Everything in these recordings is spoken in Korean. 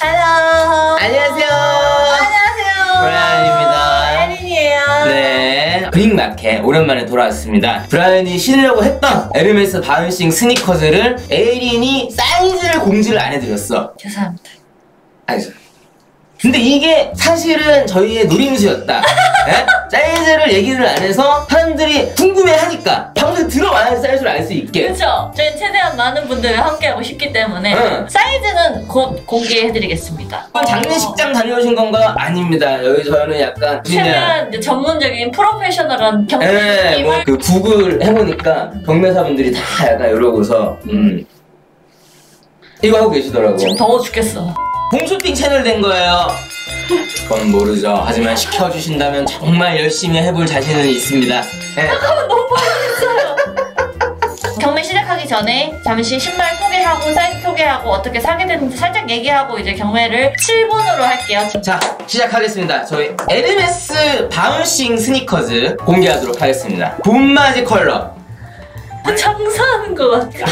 Hello. 안녕하세요. 안녕하세요. 브라이언입니다. 에린이에요. 네. 브릭마켓 오랜만에 돌아왔습니다. 브라이언이 신으려고 했던 에르메스 바운싱 스니커즈를 에린이 사이즈를 공지를 안 해드렸어. 죄송합니다. 아니죠. 근데 이게 사실은 저희의 노림수였다. 예? 사이즈를 얘기를 안 해서 사람들이 궁금해하니까 방송에 들어와야 사이즈를 알 수 있게. 그렇죠. 저희 최대한 많은 분들과 함께하고 싶기 때문에 응. 사이즈는 곧 공개해드리겠습니다. 장례식장 다녀오신 건가? 아닙니다. 여기 저는 약간 그냥 최대한 이제 전문적인 프로페셔널한 예, 경험을 뭐그 구글 해보니까 경매사분들이 다 약간 이러고서 음 이거 하고 계시더라고. 지금 더워 죽겠어. 홈쇼핑 채널 된 거예요. 그건 모르죠. 하지만 시켜주신다면 정말 열심히 해볼 자신은 있습니다. 예. 너무 빨리했어요. 경매 시작하기 전에 잠시 신발 소개하고 사이트 소개하고 어떻게 사게 됐는지 살짝 얘기하고 이제 경매를 7분으로 할게요. 자 시작하겠습니다. 저희 에르메스 바운싱 스니커즈 공개하도록 하겠습니다. 봄맞이 컬러. 장사하는 것 같아.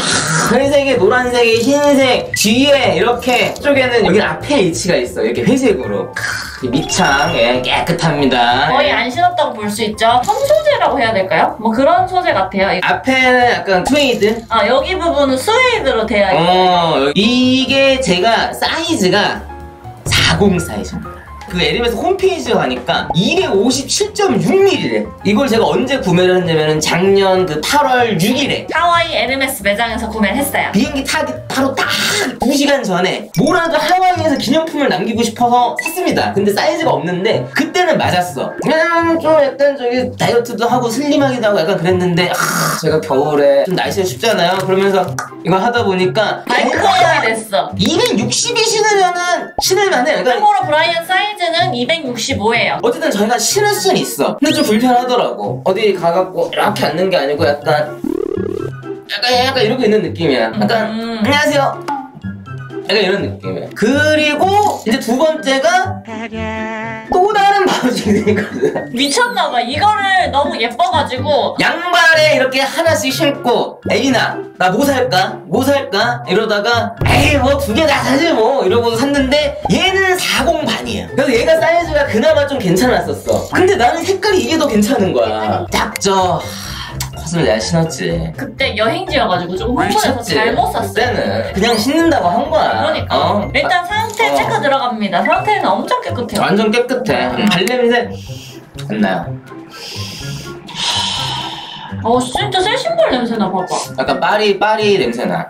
회색에 노란색에 흰색 뒤에 이렇게 쪽에는 여기 앞에 H가 있어 이렇게 회색으로 크, 밑창 예, 깨끗합니다 거의 안 신었다고 볼 수 있죠. 청소재라고 해야 될까요? 뭐 그런 소재 같아요. 이- 앞에는 약간 스웨이드 아 여기 부분은 스웨이드로 되어 있고 어 이게 제가 사이즈가 40 사이즈입니다 그 에르메스 홈페이지에 가니까 257.6mm래 이걸 제가 언제 구매를 했냐면 작년 그 8월 6일에 하와이 에르메스 매장에서 구매를 했어요. 비행기 타기 바로 딱 2시간 전에 뭐라도 하와이에서 기념품을 남기고 싶어서 샀습니다. 근데 사이즈가 없는데 그때는 맞았어. 그냥 좀 약간 저기 다이어트도 하고 슬림하기도 하고 약간 그랬는데 아, 제가 겨울에 좀 날씨가 춥잖아요. 그러면서 이거 하다 보니까 발크업이 됐어. 260이 신으면은 신을만해. 그러니까 브라이언 사이즈 는 265예요. 어쨌든 저희가 신을 수는 있어. 근데 좀 불편하더라고. 어디 가갖고 이렇게 앉는 게 아니고 약간 약간 약간 이러고 있는 느낌이야. 약간 음. 안녕하세요. 약간 이런 느낌이야. 그리고 이제 두 번째가 또 다른 바우징이거든. 미쳤나봐. 이거를 너무 예뻐가지고 양발에 이렇게 하나씩 신고 에이나 나뭐 살까? 뭐 살까? 이러다가 에이 뭐 두 개 다 사지 뭐 이러고 샀는데 얘는 40 반이에요 그래서 얘가 사이즈가 그나마 좀 괜찮았었어 근데 나는 색깔이 이게 더 괜찮은 거야 딱저 컸으면 내가 신었지 그때 여행지여가지고 좀 흥분해서 미쳤지? 잘못 샀어요. 그때는 그냥 신는다고 한 거야 그러니까 어. 일단 상태 어. 체크 들어갑니다. 상태는 엄청 깨끗해요. 완전 깨끗해 음, 발냄새 안 나요 어 진짜 새 신발 냄새 나 봐봐. 약간 파리 파리 냄새 나.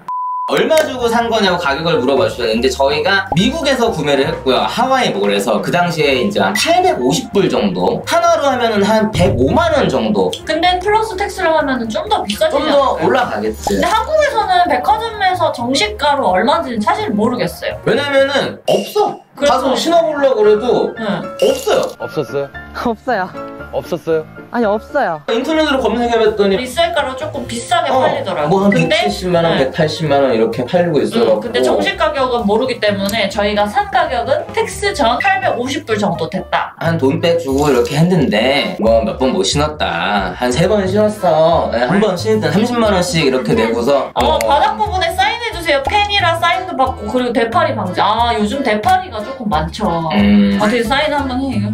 얼마 주고 산 거냐고 가격을 물어봐 주셨는데 저희가 미국에서 구매를 했고요 하와이 몰에서 그 당시에 이제 한 850불 정도 한화로 하면은 한 105만 원 정도 근데 플러스 tax를 하면은 좀 더 비싸지지 좀 더? 올라가겠지 근데 한국에서는 백화점에서 정식가로 얼마인지는 사실 모르겠어요. 왜냐면은 없어 그래서- 가서 신어보려고 그래도 응. 없어요 없었어요? 없어요. 없었어요? 아니 없어요. 인터넷으로 검색해봤더니 리셀가로 조금 비싸게 어, 팔리더라고요. 뭐한 근데 170만 원, 네. 180만 원 이렇게 팔리고 있어요 음, 근데 정식 가격은 모르기 때문에 저희가 산 가격은 tax 전 850불 정도 됐다. 한 돈 빼주고 이렇게 했는데 뭐몇번 못 신었다 한 세 번 신었어 한번 신을 땐 30만 원씩 이렇게 내고서 어, 바닥 부분에 사인해주세요. 펜이랑 사인도 받고 그리고 대파리 방지. 아 요즘 대파리가 조금 많죠. 음. 어떻게 사인 한번 해요?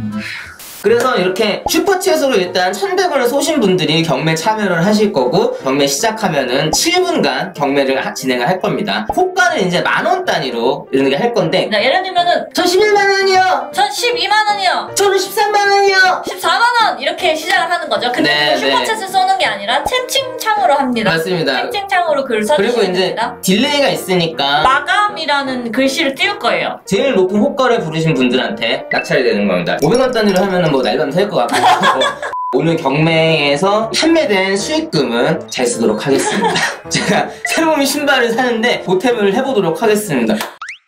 그래서 이렇게 슈퍼챗으로 일단 1100원을 쏘신 분들이 경매 참여를 하실 거고 경매 시작하면은 7분간 경매를 하- 진행을 할 겁니다 호가는 이제 만원 단위로 이런 게할 건데 자, 예를 들면은 저 11만 원이요 전 12만 원이요. 저는 13만 원이요 14만원 이렇게 시작을 하는 거죠. 근데 네, 그 슈퍼챗을 쏘는 게 아니라 채팅창으로 합니다. 맞습니다 채팅창으로 글 그리고 써주시면 이제 됩니다. 딜레이가 있으니까 마감이라는 글씨를 띄울 거예요. 제일 높은 호가를 부르신 분들한테 낙찰이 되는 겁니다 500원 단위로 하면은 뭐 날밤 셀것 같고. 오늘 경매에서 판매된 수익금은 잘 쓰도록 하겠습니다. 제가 새로운 신발을 사는데 보탬을 해보도록 하겠습니다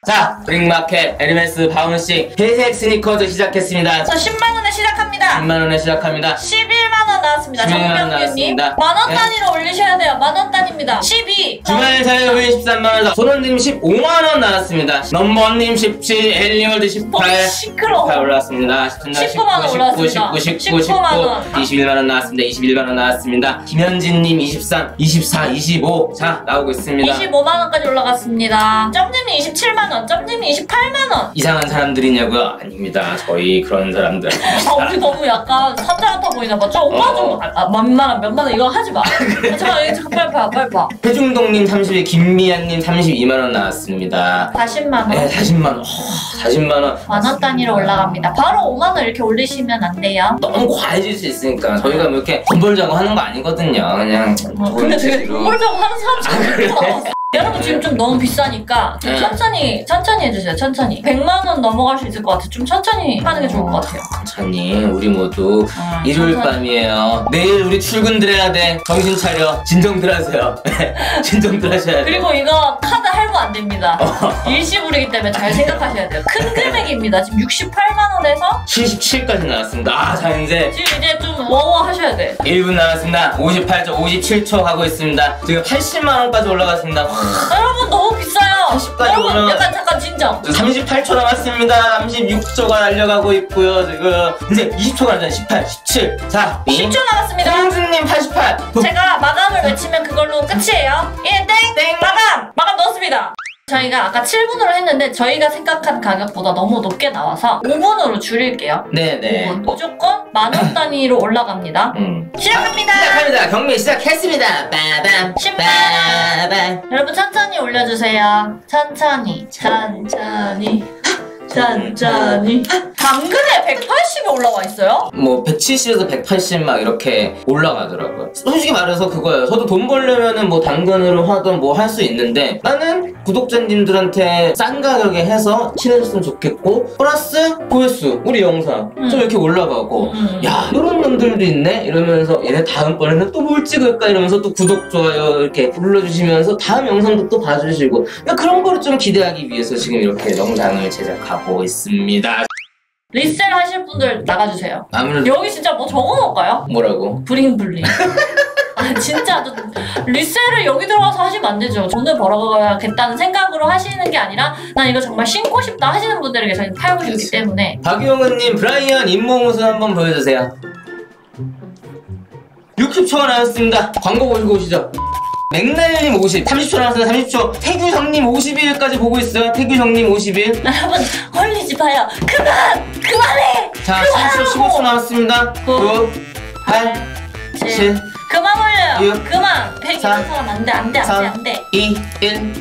자 브릭마켓 에르메스 바운싱 회색 스니커즈 시작했습니다 저 10만 원에 시작합니다. 10만원에 시작합니다 11만 원 나왔습니다. 11만 원 정명규님 나왔습니다. 만원 네. 단위로 올리셔야 돼요. 만원 단위입니다. 12. 주말 사용비 13만원 손원님 15만원 나왔습니다 넘버님 17 엘리월드 18 어, 시끄러워. 18 올랐습니다. 19만 원 올랐습니다. 19, 19, 19, 19만 원. 21만 원 나왔습니다. 21만 원 나왔습니다. 김현진님 23, 24, 25. 자 나오고 있습니다. 25만 원까지 올라갔습니다. 점님이 27만 원. 원, 짬님이 28만 원. 이상한 사람들이냐고요? 아닙니다. 저희 그런 사람들. 아, 우리 너무 약간 사짜 같아 보이나 봐. 저 오빠 어. 좀, 아, 아, 원, 몇만 원 이거 하지 마. 아, 잠깐, 이거 빨리 봐, 빨리 봐. 회중동님 30일, 김미안님 32만 원 나왔습니다. 40만 원. 네, 40만원. 40만 원. 만원 단위로 올라갑니다. 바로 5만 원 이렇게 올리시면 안 돼요. 너무 과해질 수 있으니까 저희가 뭐 이렇게 돈 벌자고 하는 거 아니거든요. 그냥 어, 근데 되게. 돈 벌자고 하는 사람 좀 많았어. 여러분 지금 좀 너무 비싸니까 좀 네. 천천히 천천히 해주세요 천천히 100만 원 넘어갈 수 있을 것 같아 좀 천천히 하는 게 좋을 것 같아요 천천히 우리 모두 아, 일요일 천천히. 밤이에요. 내일 우리 출근들 해야 돼. 정신 차려. 진정들 하세요. 진정들 하셔야 돼. 그리고 이거 카드 할부 안 됩니다 어. 일시불이기 때문에 잘 생각하셔야 돼요 큰 금액입니다 지금 68만 원 에서 77까지 나왔습니다. 아, 자, 이제 지금 이제 좀 워워 하셔야 돼 1분 남았습니다. 58초, 57초 하고 있습니다. 지금 80만원까지 올라갔습니다. 여러분 너무 비싸요 80까지 여러분 올라가- 약간 잠깐 진정 38초 남았습니다. 36초가 달려가고 있고요. 지금 이제 20초가 남았잖아요. 18, 17. 자, 10초 남았습니다 홍준님 88. 제가 마감을 외치면 그걸로 끝이에요. 예, 땡! 땡! 마감! 마감 넣었습니다. 저희가 아까 7분으로 했는데 저희가 생각한 가격보다 너무 높게 나와서 5분으로 줄일게요. 네네. 5분. 무조건 만 원 단위로 올라갑니다. 음. 시작합니다. 시작합니다. 경매 시작했습니다. 빠밤. 신발. 빠밤. 여러분 천천히 올려주세요. 천천히. 천천히. 천천히. 당근에 180이 올라와 있어요? 뭐 170에서 180 막 이렇게 올라가더라고요. 솔직히 말해서 그거예요. 저도 돈 벌려면은 뭐 당근으로 하든 뭐 할 수 있는데 나는 구독자님들한테 싼 가격에 해서 친해졌으면 좋겠고 플러스 조회수 우리 영상 음. 좀 이렇게 올라가고 음. 야 이런 놈들도 있네 이러면서 얘네 다음번에는 또 뭘 찍을까 이러면서 또 구독 좋아요 이렇게 눌러주시면서 다음 영상도 또 봐주시고 그러니까 그런 거를 좀 기대하기 위해서 지금 이렇게 영상을 제작하고 있습니다. 리셀 하실 분들 나가주세요. 아무래도 여기 진짜 뭐 적어놓을까요? 뭐라고? 블링블링. 아 진짜 저 리셀을 여기 들어가서 하시면 안 되죠. 돈을 벌어가겠다는 생각으로 하시는 게 아니라 난 이거 정말 신고 싶다 하시는 분들에게 저희는 팔고 싶기 그치. 때문에 박용은님 브라이언 잇몸 모습 한번 보여주세요 60초가 나왔습니다 광고 보시고 오시죠 맥날님 50 30초 나왔어요 30초 태규 형님 51까지 보고 있어요 태규 형님 51 여러분 헐리지 마요. 그만 그만해. 자 10초 15초 나왔습니다 9 8 칠. 7 그만 올려요. 육, 그만. 100 사, 이런 사람 안돼 안돼 안돼 삼, 안돼. 2 1 땡.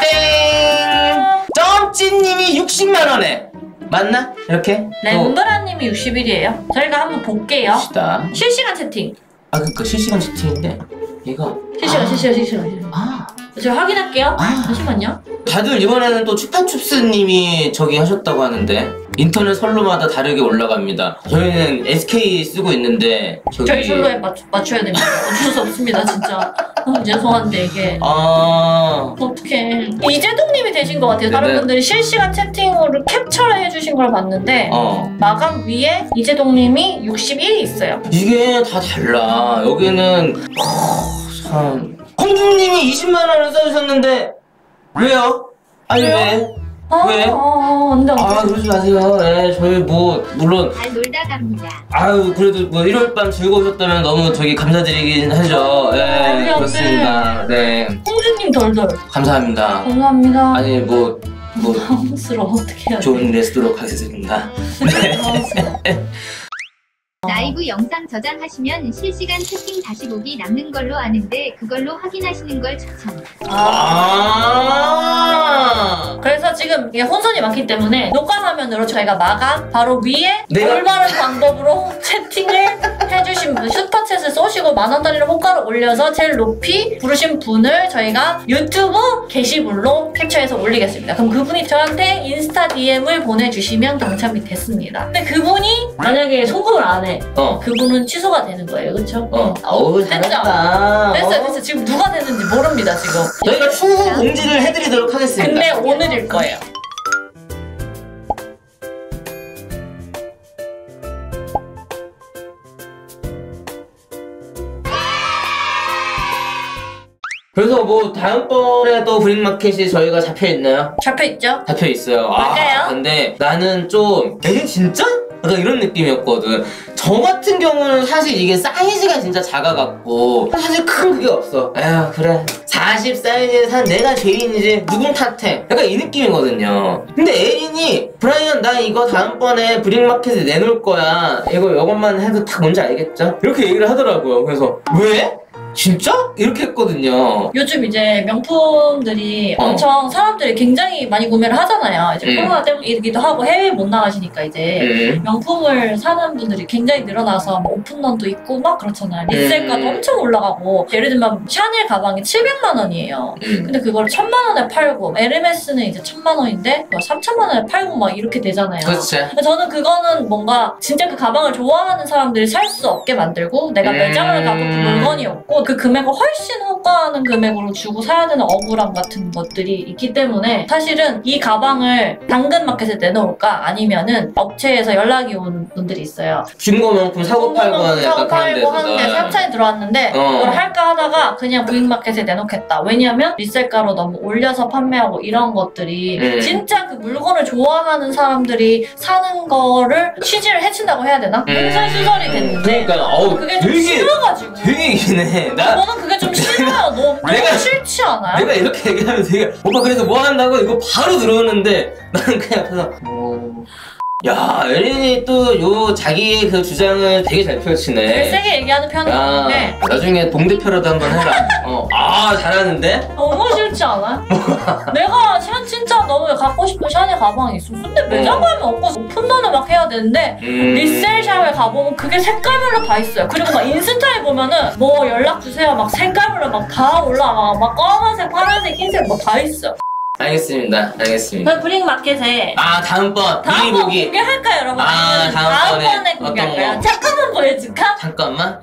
땡! 점찌님이 60만원에 맞나? 이렇게? 렘브라님이 60일이에요. 저희가 한번 볼게요. 봅시다 실시간 채팅. 아 그니까 실시간 채팅인데 얘가 실시간 아, 실시간 실시간. 실시간. 아 제가 확인할게요. 아. 잠시만요. 다들 이번에는 또 추파춥스님이 저기 하셨다고 하는데 인터넷 선로마다 다르게 올라갑니다. 저희는 SK 쓰고 있는데 저기 저희 솔로에 맞추, 맞춰야 됩니다. 어쩔 수 없습니다, 진짜. 너무 죄송한데, 이게. 아 어떡해. 이재동님이 되신 것 같아요. 다른 네네. 분들이 실시간 채팅으로 캡처를 해주신 걸 봤는데, 어. 마감 위에 이재동님이 61이 있어요. 이게 다 달라. 여기는 어, 참 홍준님이 20만 원을 써주셨는데 왜요? 아니 왜 요? 왜? 아, 왜? 아, 아. 아 그러지 마세요. 예, 저희 뭐 물론 잘 놀다 갑니다. 아유 그래도 뭐 일요일 밤 즐거우셨다면 너무 저기 감사드리긴 하죠. 예안 돼, 안 그렇습니다. 네 홍주님 덜덜. 감사합니다. 감사합니다. 아니 뭐 뭐 당황스러워, 어떻게 해야 돼. 좋은 레스토랑 하겠습니다. 네. 당황스러워. 라이브 영상 저장하시면 실시간 채팅 다시 보기 남는 걸로 아는데 그걸로 확인하시는 걸 추천. 아. 지금 이게 혼선이 많기 때문에 녹화 화면으로 저희가 마감 바로 위에 내가- 올바른 방법으로 채팅을 해주신 분 슈퍼챗을 쏘시고 만원 단위로 호가를 올려서 제일 높이 부르신 분을 저희가 유튜브 게시물로 캡처해서 올리겠습니다. 그럼 그분이 저한테 인스타 DM을 보내주시면 당첨이 됐습니다. 근데 그분이 만약에 소금을 안 해, 어. 그분은 취소가 되는 거예요, 그렇죠? 어. 어우 잘했다. 됐어요, 어. 됐어요. 지금 누가 됐는지 모릅니다, 지금. 저희가 추후 공지를 해드리도록 하겠습니다. 근데 오늘일 거예요. 그래서 뭐 다음번에 또 브릭마켓이 저희가 잡혀 있나요? 잡혀 있죠? 잡혀 있어요. 아, 맞아요. 근데 나는 좀 얘는 진짜 약간 이런 느낌이었거든. 저 같은 경우는 사실 이게 사이즈가 진짜 작아갖고 사실 큰 그게 없어. 에휴 그래 40 사이즈에 산 내가 죄인이지 누굴 탓해. 약간 이 느낌이거든요. 근데 에린이 브라이언 나 이거 다음번에 브릭마켓에 내놓을 거야. 이거 이것만 해도 다 뭔지 알겠죠? 이렇게 얘기를 하더라고요. 그래서 왜? 진짜? 이렇게 했거든요. 요즘 이제 명품들이 어. 엄청 사람들이 굉장히 많이 구매를 하잖아요. 이제 음. 코로나 때문이기도 하고 해외 못 나가시니까 이제 음. 명품을 사는 분들이 굉장히 늘어나서 뭐 오픈런도 있고 막 그렇잖아요. 리셀가도 음. 엄청 올라가고 예를 들면 샤넬 가방이 700만 원이에요. 음. 근데 그걸 1000만 원에 팔고 에르메스는 이제 1000만 원인데 뭐 3000만 원에 팔고 막 이렇게 되잖아요. 근데 저는 그거는 뭔가 진짜 그 가방을 좋아하는 사람들이 살 수 없게 만들고 내가 음. 매장을 가도 그 물건이 없고 그 금액을 훨씬 호가하는 금액으로 주고 사야 되는 억울함 같은 것들이 있기 때문에 사실은 이 가방을 당근마켓에 내놓을까 아니면은 업체에서 연락이 온 분들이 있어요. 중고명품 사고 팔고 하는 사고 약간 그런 팔고 하는데 데서 협찬이 들어왔는데 어. 그걸 할까 하다가 그냥 부익마켓에 내놓겠다. 왜냐면 리셀가로 너무 올려서 판매하고 이런 것들이 음. 진짜 그 물건을 좋아하는 사람들이 사는 거를 취지를 해친다고 해야 되나? 공설 수설이 됐는데 그러니까 어우 그게 좀 되게 싫어가지고 되게 기네. 나 저는 그게 좀 싫어요. 너무, 내가- 싫지 않아요? 내가 이렇게 얘기하면 되게 오빠 그래서 뭐 한다고 이거 바로 들어오는데 나는 그냥 앞에서 어... 야 에린이 또 요 자기의 그 주장을 되게 잘 되게 펼치네. 세게 얘기하는 편은 야 아닌데 나중에 동대표라도 한번 해라. 어. 아 잘하는데? 너무 싫지 않아요? 내가 샤 진짜 너무 갖고 싶은 샤넬 가방이 있어. 근데 매장 어. 가면 없고 오픈런을 막 해야 되는데 음. 리셀샵에 가보면 그게 색깔별로 다 있어요. 그리고 막 인스타에 보면은 뭐 연락 주세요. 막 색깔별로 막 다 올라가. 막 검은색, 파란색, 흰색 뭐 다 있어. 알겠습니다. 알겠습니다. 그 브릭마켓에 아 다음번 미리 다음번 보기. 공개할까요, 여러분? 아, 아니면 다음번에 다음번에 어떤 공개할까요? 거? 잠깐만 보여줄까? 잠깐만.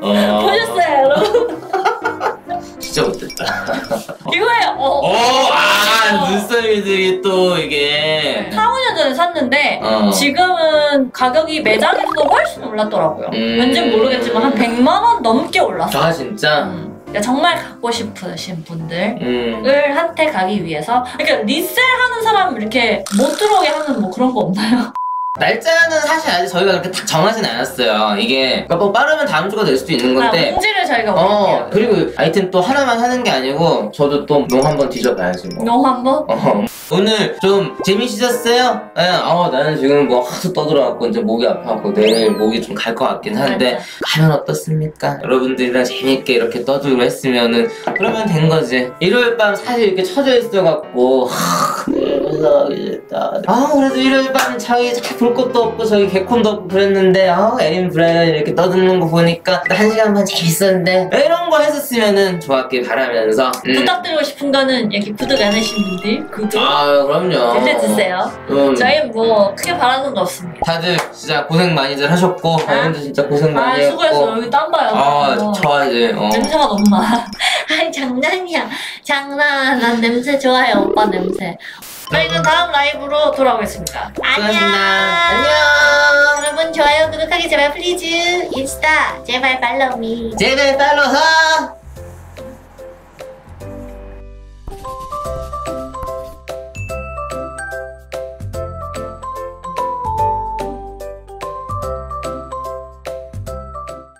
어, 보셨어요, 여러분? 진짜 못됐다. 이거예요. 어. 오, 아, 눈썰미들이 또 이게. 4, 5년 전에 샀는데 어. 지금은 가격이 매장에서도 훨씬 올랐더라고요. 음. 왠지 모르겠지만 한 100만 원 넘게 올랐어요. 아, 진짜? 음. 그러니까 정말 갖고 싶으신 분들 음. 을 한테 가기 위해서 그러니까 리셀하는 사람 이렇게 못 들어오게 하는 뭐 그런 거 없나요? 날짜는 사실 아직 저희가 그렇게 딱 정하진 않았어요. 이게, 그러니까 뭐 빠르면 다음 주가 될 수도 있는 아, 건데. 공지를 저희가 어, 올릴게요. 그리고 하여튼 또 하나만 하는 게 아니고, 저도 또롱 한번 뒤져봐야지 뭐. 너 한번 어. 오늘 좀 재미있으셨어요? 예, 어, 나는 지금 뭐 하도 떠들어갖고 이제 목이 아파갖고 내일 목이 좀 갈 것 같긴 한데 맞아. 가면 어떻습니까? 여러분들이랑 재밌게 이렇게 떠들고 했으면은 그러면 된 거지. 일요일 밤 사실 이렇게 쳐져 있어갖고 하, 무서워겠다. 아 그래도 일요일 밤 저기 볼 것도 없고 저기 개콘도 없고 그랬는데 아 에린 브라이언 이렇게 떠드는 거 보니까 한 시간 반 재밌었는데 이런 거 했었으면은 좋았길 바라면서 음. 부탁드리고 싶은 거는 여기 구독 안 하신 분들 구독 아 그럼요. 눌러주세요. 음. 저희 뭐 크게 바라는 거 없습니다. 다들 진짜 고생 많이들 하셨고 아? 여러분들 진짜 고생 아 많이 수고했어 했고 여기 땀 봐요. 아 어. 좋아야지 어. 냄새가 너무 나. 아니 장난이야. 장난. 난 냄새 좋아해 오빠 냄새. 저희는 다음 라이브로 돌아오겠습니다. 수고하셨습니다. 안녕! 여러분 좋아요 구독하기 제발 please 인스타 제발 follow me 제발 follow